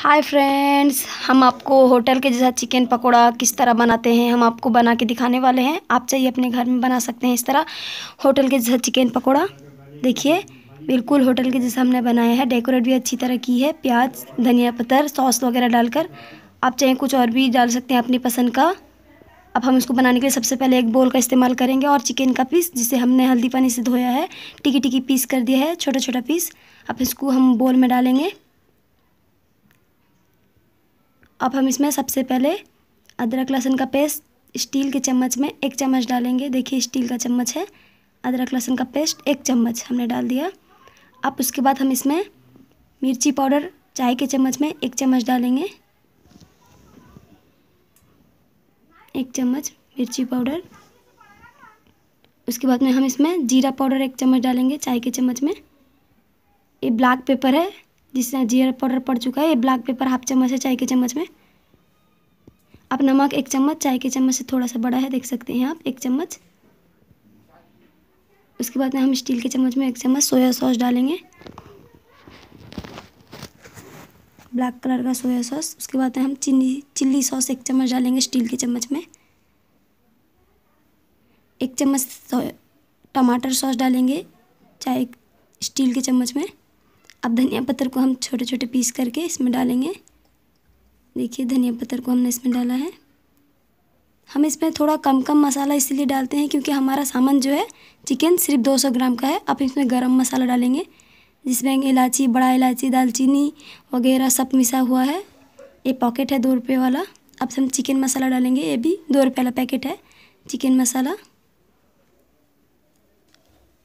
Hi friends हम आपको hotel के जैसा चिकन पकौड़ा किस तरह बनाते हैं, हम आपको बना के दिखाने वाले हैं। आप चाहिए अपने घर में बना सकते हैं इस तरह होटल के जैसा चिकन पकौड़ा। देखिए, बिल्कुल होटल के जैसा हमने बनाया है। डेकोरेट भी अच्छी तरह की है। प्याज, धनिया पत्तर, सॉस वगैरह डालकर आप चाहें कुछ और भी डाल सकते हैं अपनी पसंद का। अब हम इसको बनाने के लिए सबसे पहले एक बोल का इस्तेमाल करेंगे और चिकन का पीस जिसे हमने हल्दी पानी से धोया है। टिकी टिकी पीस कर दिया है छोटा छोटा पीस अब इसको हम बोल में डालेंगे। अब हम इसमें सबसे पहले अदरक लहसुन का पेस्ट, स्टील के चम्मच में एक चम्मच डालेंगे। देखिए, स्टील का चम्मच है। अदरक लहसुन का पेस्ट एक चम्मच हमने डाल दिया। अब उसके बाद हम इसमें मिर्ची पाउडर, चाय के चम्मच में एक चम्मच डालेंगे। एक चम्मच मिर्ची पाउडर। उसके बाद में हम इसमें जीरा पाउडर एक चम्मच डालेंगे चाय के चम्मच में। ये ब्लैक पेपर है। जिससे जीरा पाउडर पड़ चुका है, ये ब्लैक पेपर हाफ़ चम्मच है चाय के चम्मच में। आप नमक एक चम्मच, चाय के चम्मच से थोड़ा सा बड़ा है, देख सकते हैं आप, एक चम्मच। उसके बाद में हम स्टील के चम्मच में एक चम्मच सोया सॉस डालेंगे। ब्लैक कलर का सोया सॉस उसके बाद में हम चिल्ली चिल्ली सॉस एक चम्मच डालेंगे स्टील के चम्मच में। एक चम्मच टमाटर सॉस डालेंगे, चाय स्टील के चम्मच में। अब धनिया पत्तर को हम छोटे छोटे पीस करके इसमें डालेंगे। देखिए, धनिया पत्तर को हमने इसमें डाला है। हम इसमें थोड़ा कम कम मसाला इसलिए डालते हैं क्योंकि हमारा सामान जो है, चिकन सिर्फ़ 200 ग्राम का है। अब इसमें गरम मसाला डालेंगे, जिसमें इलायची, बड़ा इलायची, दालचीनी वगैरह सब मिसा हुआ है। ये पॉकेट है दो रुपये वाला। अब हम चिकन मसाला डालेंगे, ये भी दो रुपये वाला पैकेट है, चिकन मसाला।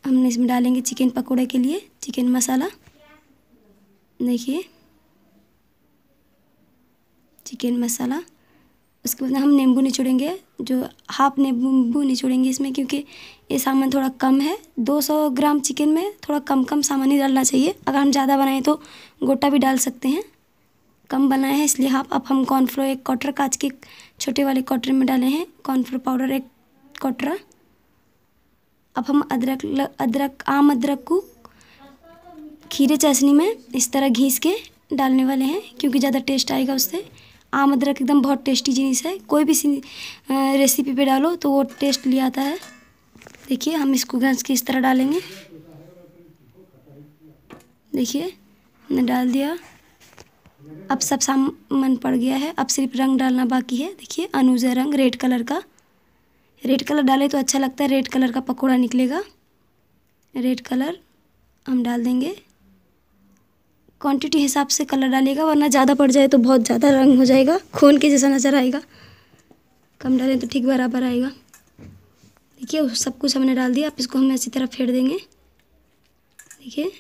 हमने इसमें डालेंगे चिकन पकौड़े के लिए चिकन मसाला। देखिए। चिकन मसाला। उसके बाद हम नींबू निचोड़ेंगे, जो हाफ़ नींबू निचोड़ेंगे इसमें, क्योंकि ये सामान थोड़ा कम है। 200 ग्राम चिकन में थोड़ा कम कम सामान ही डालना चाहिए। अगर हम ज़्यादा बनाएँ तो गोटा भी डाल सकते हैं। कम बनाए हैं, इसलिए हाफ़। अब हम कॉर्नफ्लोर एक कॉटर कांच के छोटे वाले कॉटर में डाले हैं। कॉर्नफ्लोर पाउडर एक कॉटरा अब हम अदरक अदरक, आम अदरक को खीरे चाशनी में इस तरह घीस के डालने वाले हैं, क्योंकि ज़्यादा टेस्ट आएगा उससे। आम अदरक एकदम बहुत टेस्टी जिनिस है। कोई भी रेसिपी पे डालो तो वो टेस्ट ले आता है। देखिए, हम इसको घास के इस तरह डालेंगे। देखिए, हमने डाल दिया। अब सब सामान पड़ गया है। अब सिर्फ़ रंग डालना बाकी है। देखिए, अनुजा रंग रेड कलर का। रेड कलर डाले तो अच्छा लगता है। रेड कलर का पकौड़ा निकलेगा। रेड कलर हम डाल देंगे। क्वांटिटी हिसाब से कलर डालिएगा, वरना ज़्यादा पड़ जाए तो बहुत ज़्यादा रंग हो जाएगा, खून के जैसा नज़र आएगा। कम डालें तो ठीक बराबर आएगा। देखिए सब कुछ हमने डाल दिया आप इसको हम ऐसी तरह फेर देंगे। देखिए।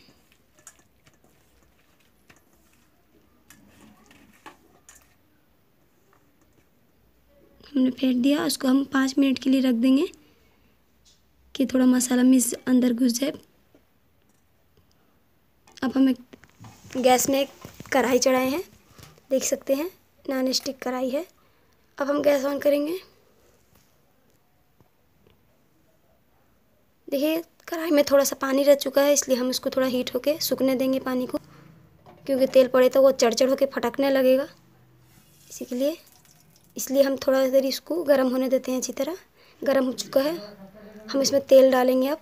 हमने फेंट दिया, उसको हम पाँच मिनट के लिए रख देंगे, कि थोड़ा मसाला मिस अंदर घुस जाए। अब हम एक गैस में एक कढ़ाई चढ़ाए हैं। देख सकते हैं नॉन स्टिक कढ़ाई है। अब हम गैस ऑन करेंगे। देखिए, कढ़ाई में थोड़ा सा पानी रह चुका है, इसलिए हम इसको थोड़ा हीट होके सूखने देंगे पानी को। क्योंकि तेल पड़े तो वो चढ़ चढ़ होके फटकने लगेगा। इसी के लिए, इसलिए हम थोड़ा देर इसको गर्म होने देते हैं अच्छी तरह। गर्म हो चुका है। हम इसमें तेल डालेंगे अब।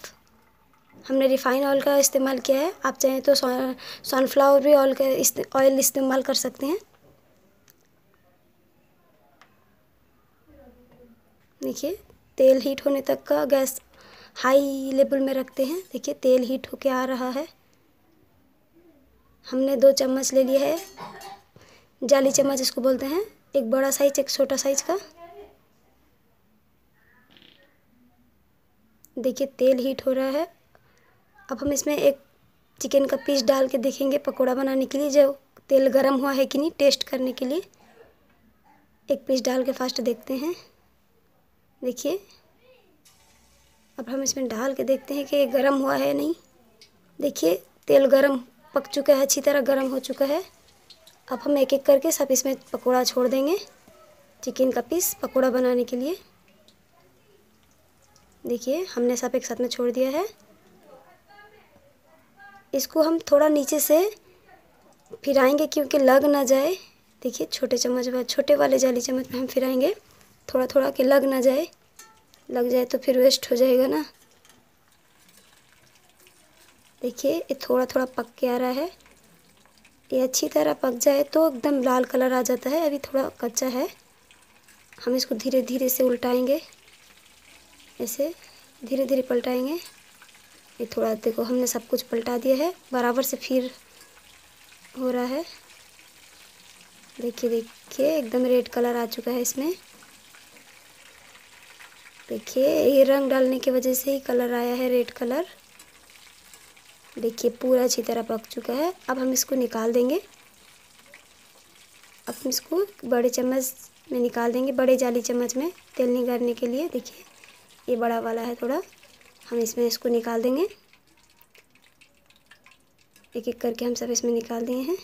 हमने रिफ़ाइन ऑयल का इस्तेमाल किया है। आप चाहें तो सनफ्लावर भी ऑयल का ऑयल इस्तेमाल कर सकते हैं। देखिए, तेल हीट होने तक का गैस हाई लेवल में रखते हैं। देखिए, तेल हीट होके आ रहा है। हमने दो चम्मच ले लिया है। जाली चम्मच इसको बोलते हैं। एक बड़ा साइज़ एक छोटा साइज़ का। देखिए, तेल हीट हो रहा है। अब हम इसमें एक चिकन का पीस डाल के देखेंगे पकोड़ा बनाने के लिए, जो तेल गरम हुआ है कि नहीं टेस्ट करने के लिए। एक पीस डाल के फास्ट देखते हैं। देखिए। अब हम इसमें डाल के देखते हैं कि गर्म हुआ है नहीं। देखिए, तेल गरम पक चुका है, अच्छी तरह गरम हो चुका है। अब हम एक एक करके सब इसमें पकोड़ा छोड़ देंगे चिकन का पीस पकोड़ा बनाने के लिए। देखिए, हमने सब एक साथ में छोड़ दिया है। इसको हम थोड़ा नीचे से फिराएँगे क्योंकि लग ना जाए। देखिए, छोटे चम्मच वाले छोटे वाले जाली चम्मच में हम फिराएँगे। थोड़ा थोड़ा कि लग ना जाए। लग जाए तो फिर वेस्ट हो जाएगा ना। देखिए, ये थोड़ा थोड़ा पक के आ रहा है। ये अच्छी तरह पक जाए तो एकदम लाल कलर आ जाता है। अभी थोड़ा कच्चा है। हम इसको धीरे धीरे से उल्टाएँगे। ऐसे धीरे धीरे पलटाएँगे। ये थोड़ा देखो, हमने सब कुछ पलटा दिया है। बराबर से फिर हो रहा है। देखिए देखिए, एकदम रेड कलर आ चुका है इसमें। देखिए, ये रंग डालने की वजह से ही कलर आया है रेड कलर। देखिए, पूरा अच्छी तरह पक चुका है। अब हम इसको निकाल देंगे। अब हम इसको बड़े चम्मच में निकाल देंगे, बड़े जाली चम्मच में तेल निकालने के लिए। देखिए, ये बड़ा वाला है थोड़ा। हम इसमें इसको निकाल देंगे। एक एक करके हम सब इसमें निकाल दिए हैं।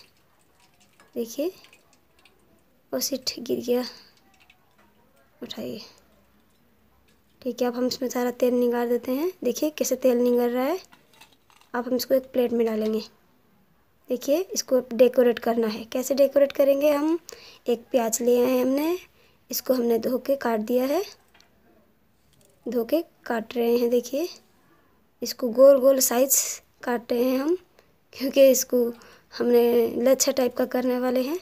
देखिए, और सिट गिर गया। उठाइए। ठीक है, अब हम इसमें सारा तेल निकाल देते हैं। देखिए, कैसे तेल निकल रहा है। अब हम इसको एक प्लेट में डालेंगे। देखिए, इसको डेकोरेट करना है। कैसे डेकोरेट करेंगे? हम एक प्याज लिए हैं हमने। इसको हमने धो के काट दिया है। धो के काट रहे हैं, देखिए। इसको गोल गोल साइज़ काट रहे हैं हम, क्योंकि इसको हमने लच्छा टाइप का करने वाले हैं।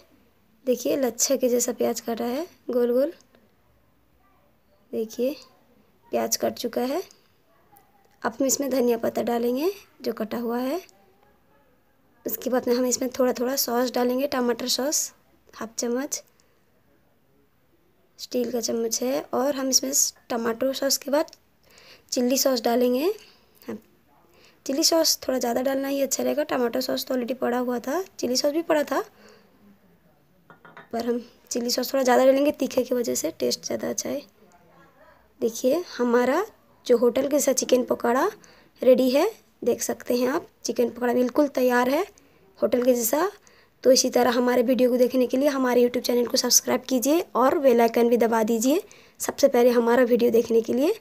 देखिए, लच्छा के जैसा प्याज काटा है, गोल गोल। देखिए, प्याज कट चुका है। अब हम इसमें धनिया पत्ता डालेंगे, जो कटा हुआ है। उसके बाद में हम इसमें थोड़ा थोड़ा सॉस डालेंगे, टमाटर सॉस हाफ़ चम्मच। स्टील का चम्मच है और हम इसमें टमाटो सॉस के बाद चिल्ली सॉस डालेंगे। चिल्ली सॉस थोड़ा ज़्यादा डालना ही अच्छा रहेगा। टमाटो सॉस तो ऑलरेडी पड़ा हुआ था, चिल्ली सॉस भी पड़ा था, पर हम चिल्ली सॉस थोड़ा ज़्यादा डालेंगे, तीखे की वजह से टेस्ट ज़्यादा अच्छा है। देखिए, हमारा जो होटल के साथ चिकन पकौड़ा रेडी है, देख सकते हैं आप। चिकन पकौड़ा बिल्कुल तैयार है, होटल के जैसा तो इसी तरह हमारे वीडियो को देखने के लिए हमारे यूट्यूब चैनल को सब्सक्राइब कीजिए और वेलाइकन भी दबा दीजिए। सबसे पहले हमारा वीडियो देखने के लिए